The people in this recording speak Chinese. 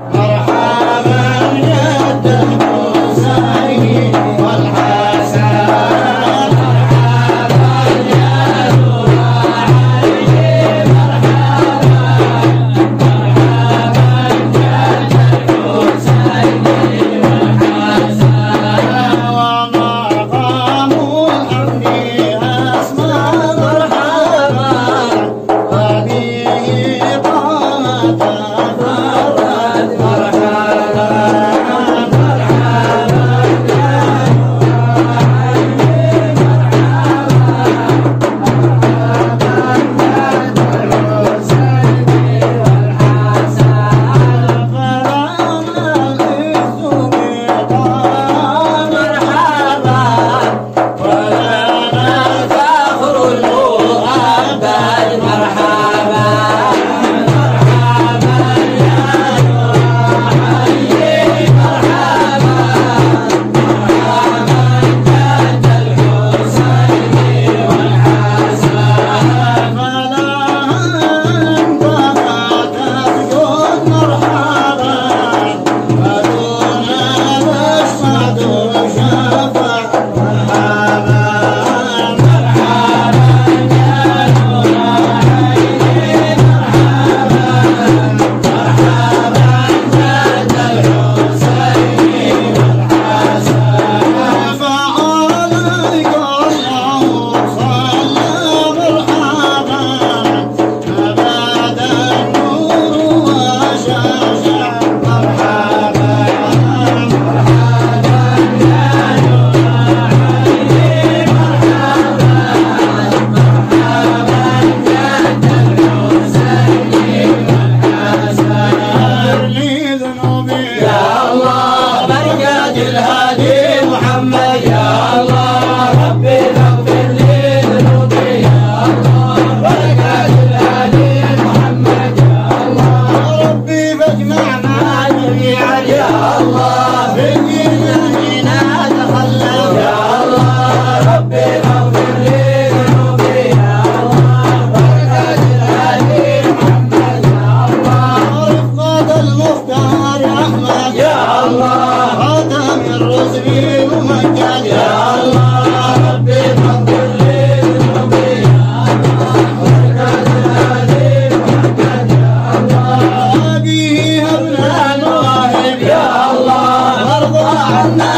Oh. 你们俩呢？Nana.